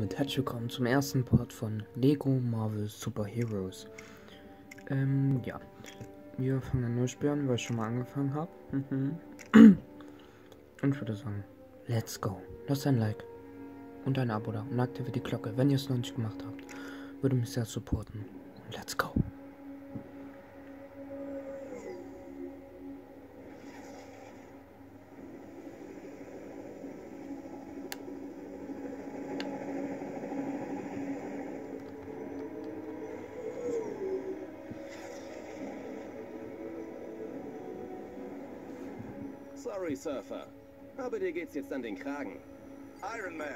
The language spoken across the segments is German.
Mit herzlich willkommen zum ersten Part von Lego Marvel Super Heroes. Ähm, ja. Wir fangen ein neues Spiel an, weil ich schon mal angefangen habe. Mhm. Und ich würde sagen, let's go. Lasst ein Like und ein Abo da und aktiviert die Glocke, wenn ihr es noch nicht gemacht habt. Würde mich sehr supporten. Let's go. Sorry, Surfer. Aber dir geht's jetzt an den Kragen. Iron Man.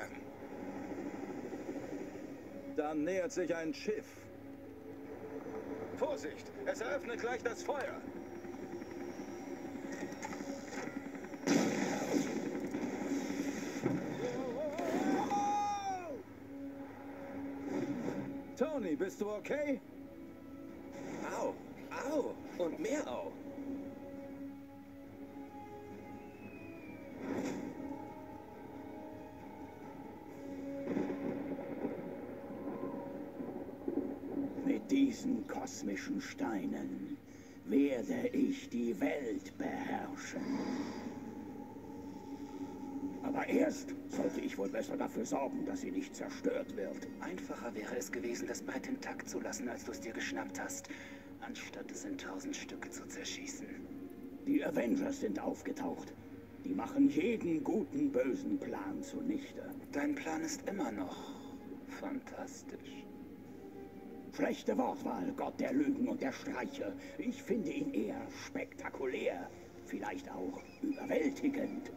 Da nähert sich ein Schiff. Vorsicht, es eröffnet gleich das Feuer. Tony, bist du okay? Au, au und mehr au. Kosmischen Steinen werde ich die Welt beherrschen. Aber erst sollte ich wohl besser dafür sorgen, dass sie nicht zerstört wird. Einfacher wäre es gewesen, das Bein intakt zu lassen, als du es dir geschnappt hast, anstatt es in tausend Stücke zu zerschießen. Die Avengers sind aufgetaucht. Die machen jeden guten, bösen Plan zunichte. Dein Plan ist immer noch fantastisch. Schlechte Wortwahl, Gott der Lügen und der Streiche. Ich finde ihn eher spektakulär. Vielleicht auch überwältigend.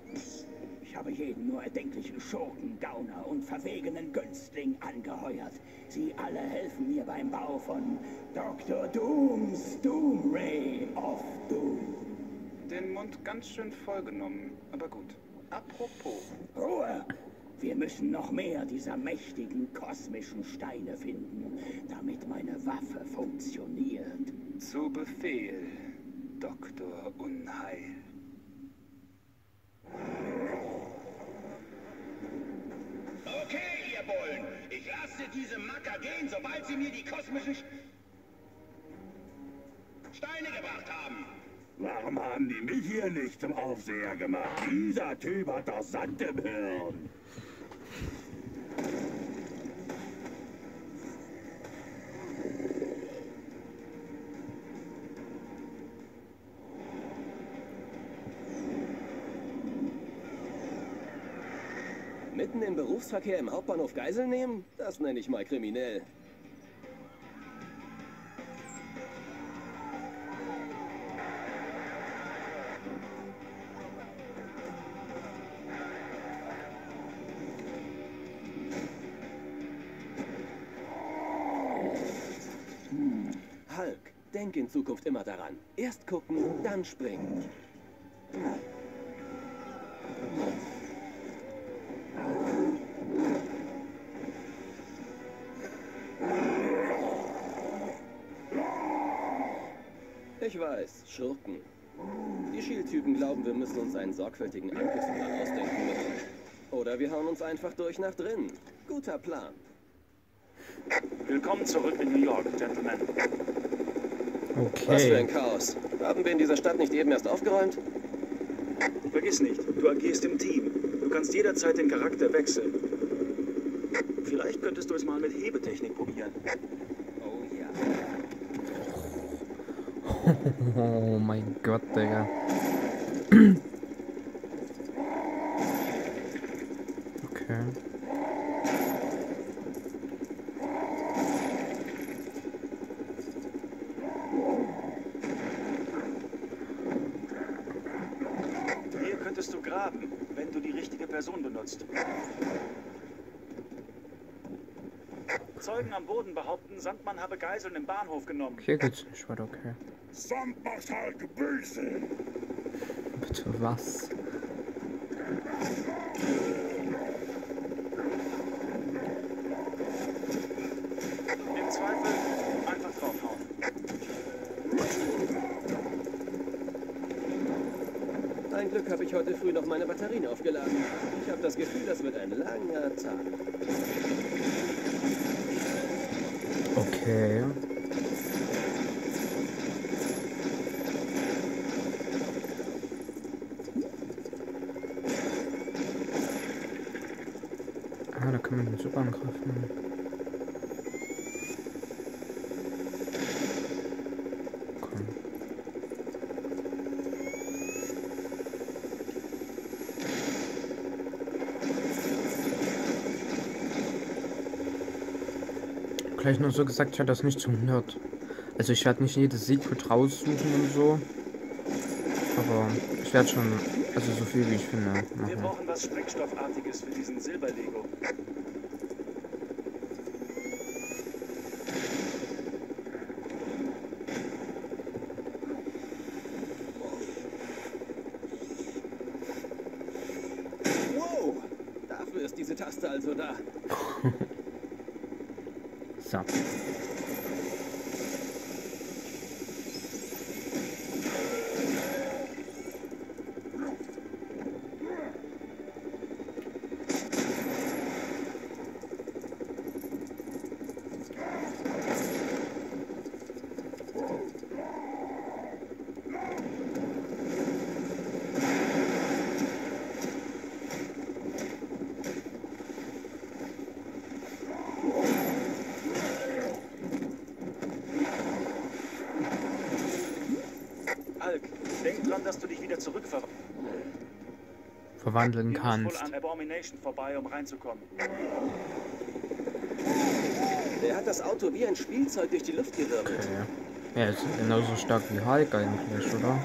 Ich habe jeden nur erdenklichen Schurken, Gauner und verwegenen Günstling angeheuert. Sie alle helfen mir beim Bau von Dr. Dooms Doom Ray of Doom. Den Mund ganz schön vollgenommen, aber gut. Apropos, Ruhe! Wir müssen noch mehr dieser mächtigen kosmischen Steine finden, damit meine Waffe funktioniert. zu Befehl, Doktor Unheil. Okay, ihr Bullen. Ich lasse diese Macker gehen, sobald sie mir die kosmischen Sch- Steine gebracht haben. Warum haben die mich hier nicht zum Aufseher gemacht? Dieser Typ hat doch Sand im Hirn. Mitten im Hauptbahnhof Geisel nehmen? Das nenne ich mal kriminell. Hulk, denk in Zukunft immer daran. Erst gucken, dann springen. Schurken. Die Shield-Typen glauben, wir müssen uns einen sorgfältigen Angriffsplan ausdenken müssen. Oder wir hauen uns einfach durch nach drinnen. Guter Plan. Willkommen zurück in New York, Gentlemen. Was für ein Okay. Chaos. Haben wir in dieser Stadt nicht eben erst aufgeräumt? Vergiss nicht, du agierst im Team. Du kannst jederzeit den Charakter wechseln. Vielleicht könntest du es mal mit Hebetechnik probieren. Oh ja. Oh mein Gott, Digga. Okay. Hier könntest du graben, wenn du die richtige Person benutzt. Zeugen am Boden behaupten, Sandmann habe Geiseln im Bahnhof genommen. Hier geht's nicht weiter, okay. Sand macht halt böse. Bitte was? Im Zweifel einfach draufhauen. Ein Glück habe ich heute früh noch meine Batterien aufgeladen. Ich habe das Gefühl, das wird ein langer Tag. Okay. Ah, da kann man den Super angreifen. Komm. Gleich nur so gesagt, ich hatte das nicht zu 100. Also ich werde nicht jedes Secret raussuchen und so. Aber ich werde schon, also so viel wie ich finde, Wir machen. brauchen was Sprengstoffartiges für diesen Silberlego. Wow, dafür ist diese Taste also da. So. Alk, denk dran, dass du dich wieder zurückver... Verwandeln Ihr müsst wohl kannst. an Abomination vorbei, um reinzukommen. Der hat das Auto wie ein Spielzeug durch die Luft gewirbelt. Okay. Ja, ist genauso stark wie Hulk eigentlich, oder?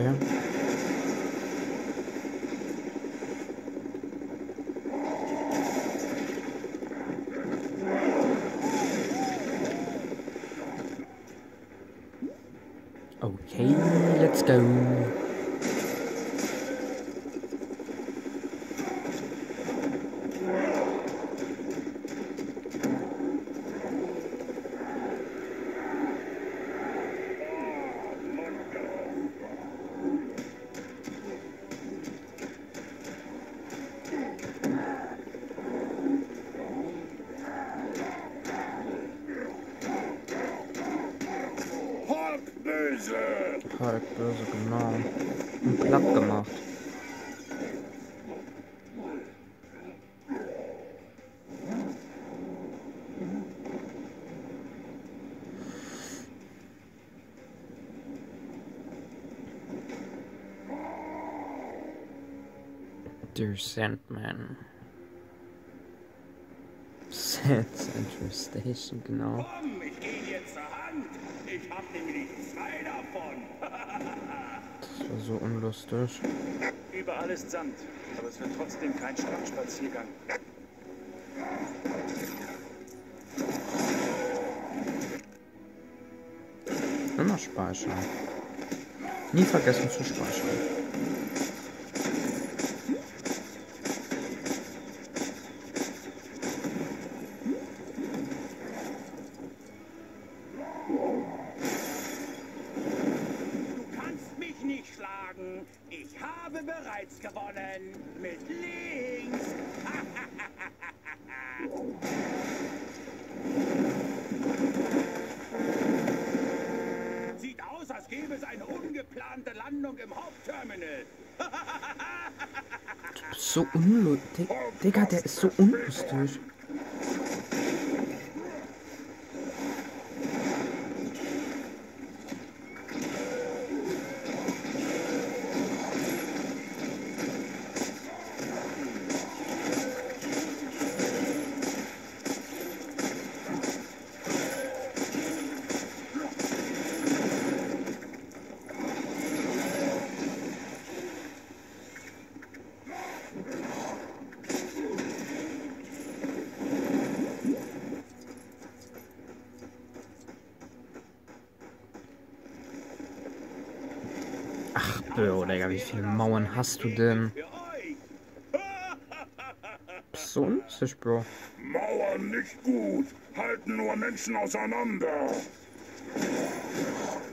Okay. Okay, let's go. Der Sandman. Sand Central Station, genau. Komm, ich gehe dir zur Hand. Ich hab nämlich zwei davon. Das war so unlustig. Überall ist Sand, aber es wird trotzdem kein Strandspaziergang. Immer speichern. Nie vergessen zu speichern. Du kannst mich nicht schlagen. Ich habe bereits gewonnen. Mit links. Sieht aus, als gäbe es eine ungeplante Landung im Hauptterminal. So unlustig. Digga, der ist so unlustig. Bro, Digga, wie viele Mauern hast du denn? Euch. So lustig, Bro. Mauern nicht gut, halten nur Menschen auseinander.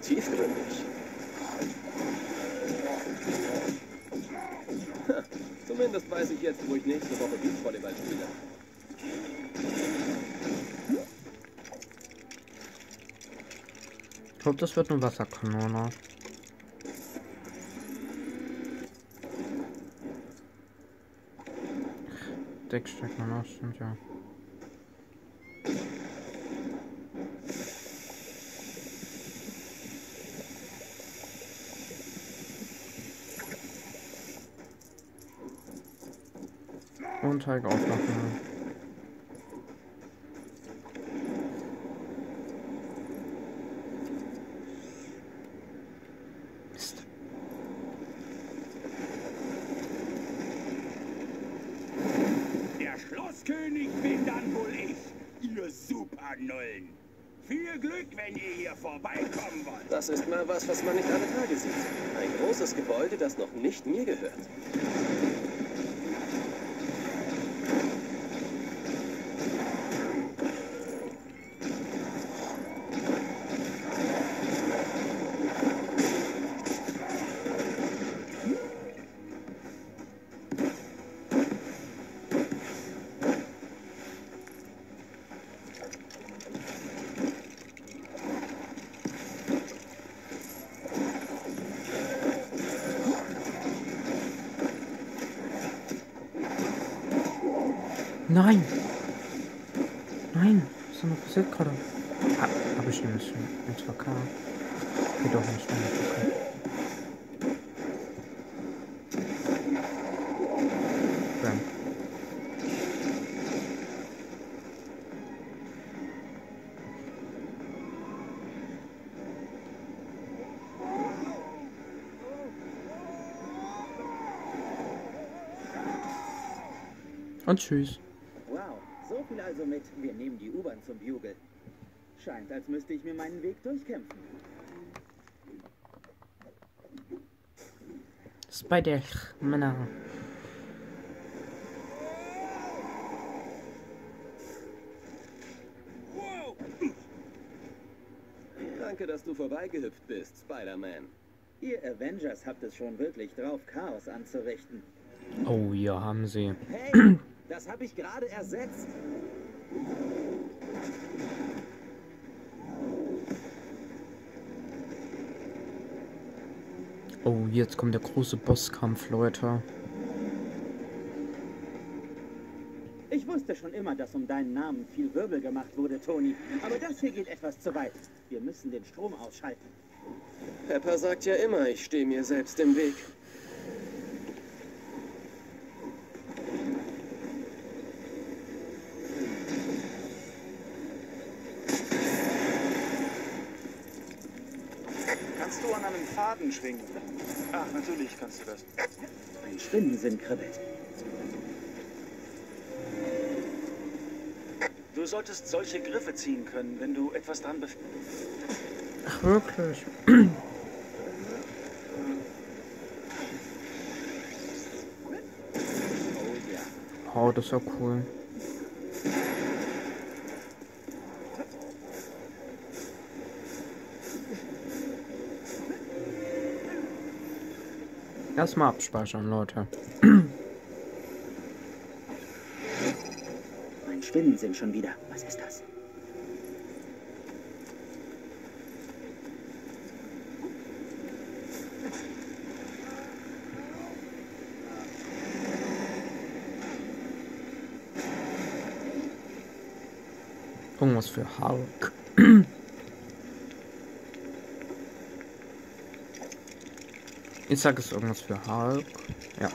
Tiefgründig. Zumindest weiß ich jetzt, wo ich nächste Woche Beachvolleyball spiele. Ich glaube, das wird eine Wasserkanone. Deckstecken, das stimmt ja. Und Teig aufmachen. Mist. Der Schlosskönig bin dann wohl ich, ihr Supernullen. Viel Glück, wenn ihr hier vorbeikommen wollt. Das ist mal was, man nicht alle Tage sieht. Ein großes Gebäude, das noch nicht mir gehört. Nein! Nein! Was ist denn passiert gerade? Ah, hab ich schon. Mit 2K. Geht doch nicht mehr. Okay. Bam. Und tschüss. Also mit, wir nehmen die U-Bahn zum Bugle. Scheint, als müsste ich mir meinen Weg durchkämpfen. Spider, Männer. Danke, dass du vorbeigehüpft bist, Spider-Man. Ihr Avengers habt es schon wirklich drauf, Chaos anzurichten. Oh ja, haben sie. Hey, das habe ich gerade ersetzt. Oh, jetzt kommt der große Bosskampf, Leute. Ich wusste schon immer, dass um deinen Namen viel Wirbel gemacht wurde, Tony. Aber das hier geht etwas zu weit. Wir müssen den Strom ausschalten. Pepper sagt ja immer, ich stehe mir selbst im Weg. Kannst du an einem Faden schwingen? Natürlich kannst du das. Mein Spinnensinn kribbelt. Du solltest solche Griffe ziehen können, wenn du etwas dran bef... Ach, wirklich? Oh, das ist ja cool. Erstmal abspeichern, Leute. Mein Spinnensinn schon wieder. Was ist das? Irgendwas für Hulk. Ich sag es irgendwas für Hulk. Ja.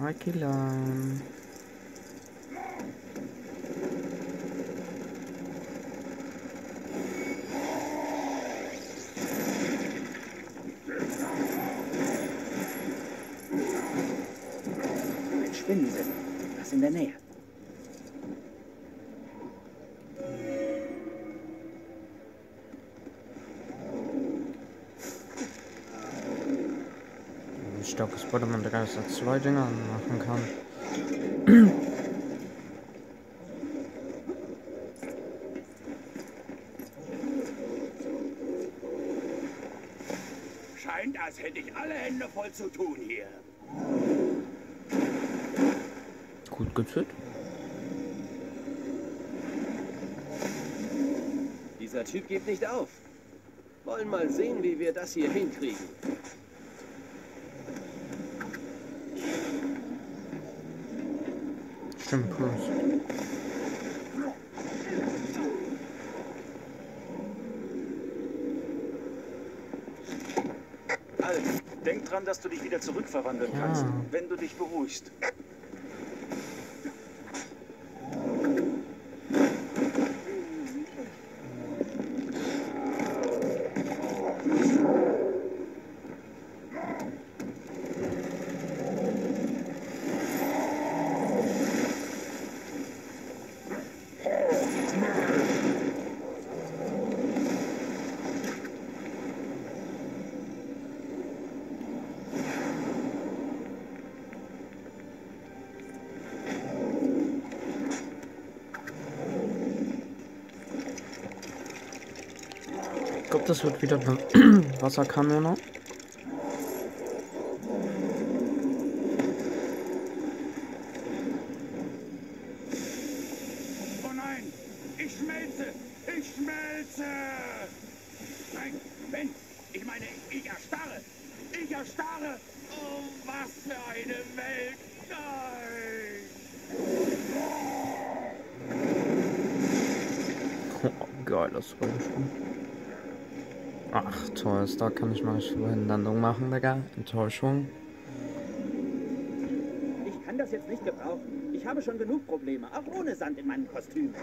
Hulkilan. Mein Spinnensinn. Was in der Nähe? Auch Spider-Man 3 dass er zwei Dinge machen kann. Scheint, als hätte ich alle Hände voll zu tun hier. Gut gezählt. Dieser Typ gibt nicht auf. Wollen mal sehen, wie wir das hier hinkriegen. Stimmt, Bruce. Halt, denk dran, dass du dich wieder zurückverwandeln Ja. kannst, wenn du dich beruhigst. Glaube, das wird wieder eine Wasserkanone. Oh nein, ich schmelze! Ich schmelze! Nein, Ben, ich meine, ich erstarre! Ich erstarre! Oh, was für eine Welt! Nein! Oh, geiles Rollenspiel. Ach, toll, da kann ich mal nicht Verhinderung machen, Digga. Enttäuschung. Ich kann das jetzt nicht gebrauchen. Ich habe schon genug Probleme, auch ohne Sand in meinem Kostüm.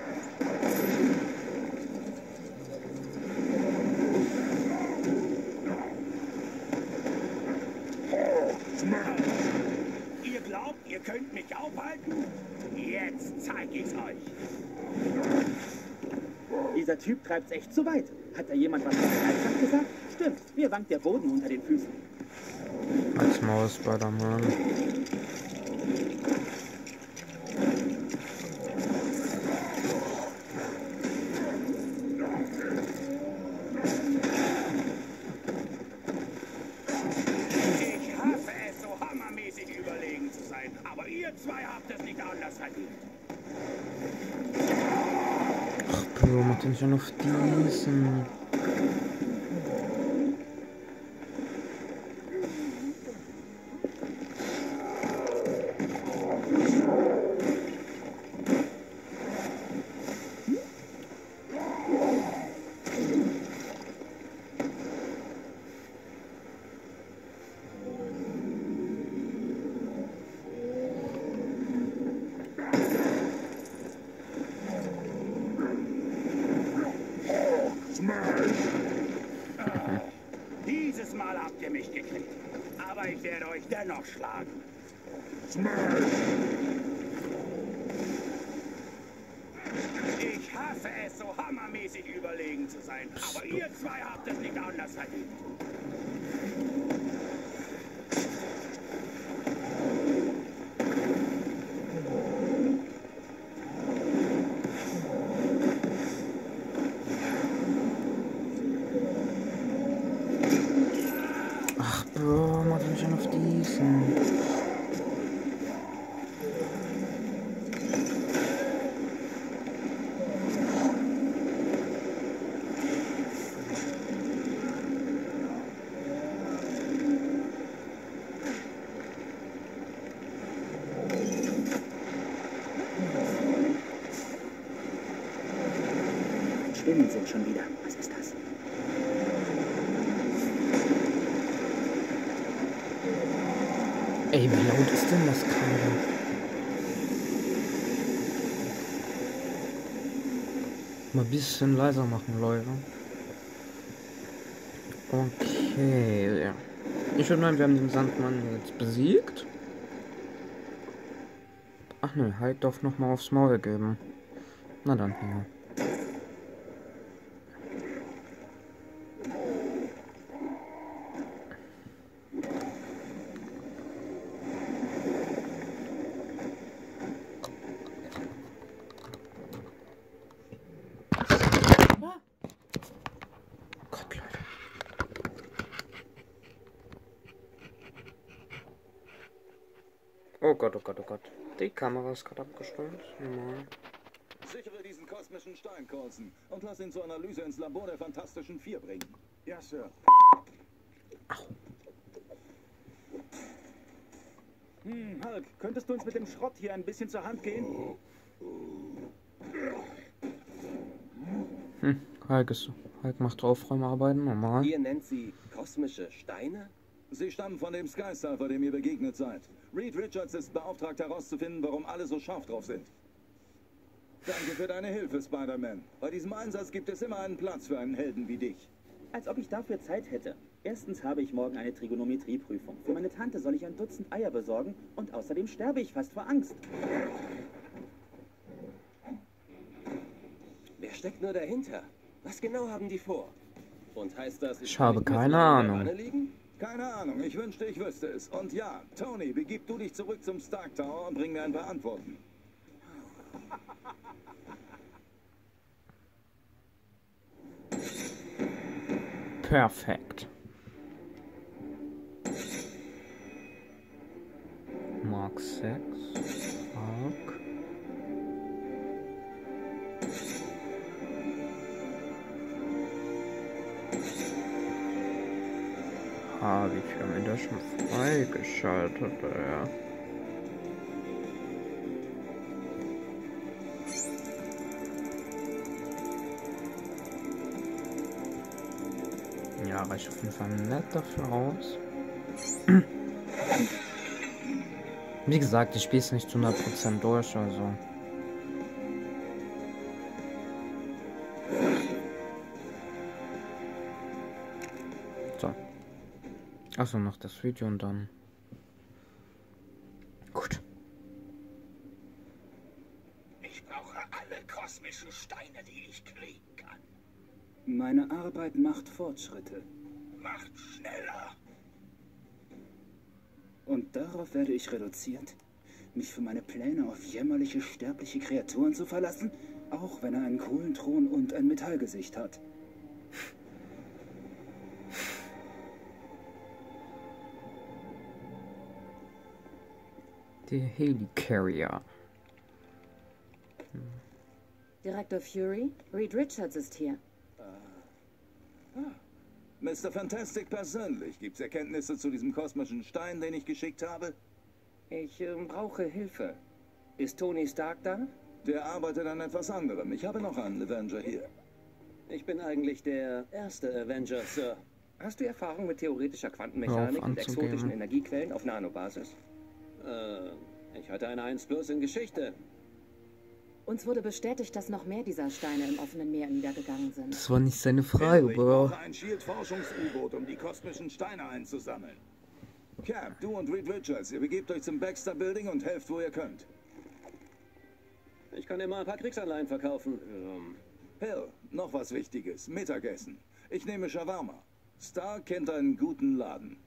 Ihr glaubt, ihr könnt mich aufhalten? Jetzt zeig ich's euch! Dieser Typ treibt's echt zu weit. Hat da jemand was von Freizeit gesagt? Stimmt, mir wankt der Boden unter den Füßen. Als Maus Spider-Man. Ich hasse es, so hammermäßig überlegen zu sein. Aber ihr zwei habt es nicht anders verdient. Bro, mach den schon auf diesen. Dieses Mal habt ihr mich gekriegt. Aber ich werde euch dennoch schlagen. Ich hasse es, so hammermäßig überlegen zu sein. Aber ihr zwei habt es nicht anders verdient. Ach, Bro, mach den schon auf diesen. Spinnen sind schon wieder. Was ist das? Ey, wie laut ist denn das gerade? Mal ein bisschen leiser machen, Leute. Okay. ja. Ich würde meinen, wir haben den Sandmann jetzt besiegt. Ach ne, halt doch noch mal aufs Maul geben. Na dann, ja. Gott, oh Gott, oh Gott. Die Kamera ist gerade abgestimmt. Normal. Sichere diesen kosmischen Stein, Coulson, und lass ihn zur Analyse ins Labor der Fantastischen Vier bringen. Ja, Sir. Hm, Hulk, könntest du uns mit dem Schrott hier ein bisschen zur Hand gehen? Hm, Hulk ist. Hulk macht Aufräumarbeiten, normal. Ihr nennt sie kosmische Steine? Sie stammen von dem Sky Surfer, dem ihr begegnet seid. Reed Richards ist beauftragt herauszufinden, warum alle so scharf drauf sind. Danke für deine Hilfe, Spider-Man. Bei diesem Einsatz gibt es immer einen Platz für einen Helden wie dich. Als ob ich dafür Zeit hätte. Erstens habe ich morgen eine Trigonometrieprüfung. Für meine Tante soll ich ein Dutzend Eier besorgen und außerdem sterbe ich fast vor Angst. Wer steckt nur dahinter? Was genau haben die vor? Und heißt das, Ich kann habe keine Ahnung. Keine Ahnung, ich wünschte, ich wüsste es. Und ja, Tony, begib du dich zurück zum Stark Tower und bring mir ein paar Antworten. Perfekt. Mark 6. Habe ich haben wir das schon freigeschaltet, ja. Ja, reicht auf jeden Fall nett dafür aus. Wie gesagt, ich spiele es nicht zu 100% durch, also. Achso, noch das Video und dann. Gut. Ich brauche alle kosmischen Steine, die ich kriegen kann. Meine Arbeit macht Fortschritte. Macht schneller. Und darauf werde ich reduziert? Mich für meine Pläne auf jämmerliche sterbliche Kreaturen zu verlassen? Auch wenn er einen coolen Thron und ein Metallgesicht hat. Der Helicarrier. Direktor Fury, Reed Richards ist hier. Mr. Fantastic persönlich, gibt's Erkenntnisse zu diesem kosmischen Stein, den ich geschickt habe? Ich ähm, brauche Hilfe. Ist Tony Stark da? Der arbeitet an etwas anderem. Ich habe noch einen Avenger hier. Ich bin eigentlich der erste Avenger, Sir. Hast du Erfahrung mit theoretischer Quantenmechanik und exotischen Energiequellen auf Nanobasis? Äh, ich hatte eine 1 plus in Geschichte. Uns wurde bestätigt, dass noch mehr dieser Steine im offenen Meer niedergegangen sind. Das war nicht seine Frage, ich Bro. brauche ein Shield-Forschungs-U-Boot, um die kosmischen Steine einzusammeln. Cap, du und Reed Richards, ihr begebt euch zum Baxter Building und helft, wo ihr könnt. Ich kann dir mal ein paar Kriegsanleihen verkaufen. Ähm, Hill, noch was Wichtiges. Mittagessen. Ich nehme Shawarma. Star kennt einen guten Laden.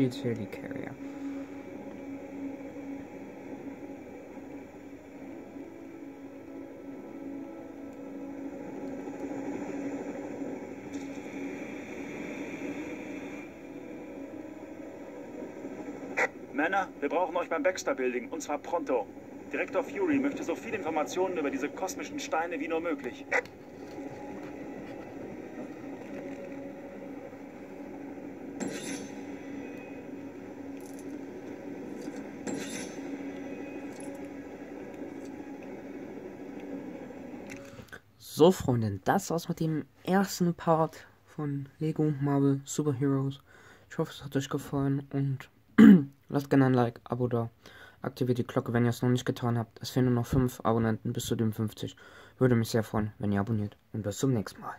Shield Helicarrier. Männer, wir brauchen euch beim Baxter Building und zwar pronto. Direktor Fury möchte so viele Informationen über diese kosmischen Steine wie nur möglich. So, Freunde, das war's mit dem ersten Part von Lego Marvel Super Heroes. Ich hoffe, es hat euch gefallen und lasst gerne ein Like, Abo da. Aktiviert die Glocke, wenn ihr es noch nicht getan habt. Es fehlen nur noch 5 Abonnenten bis zu den 50. Würde mich sehr freuen, wenn ihr abonniert. Und bis zum nächsten Mal.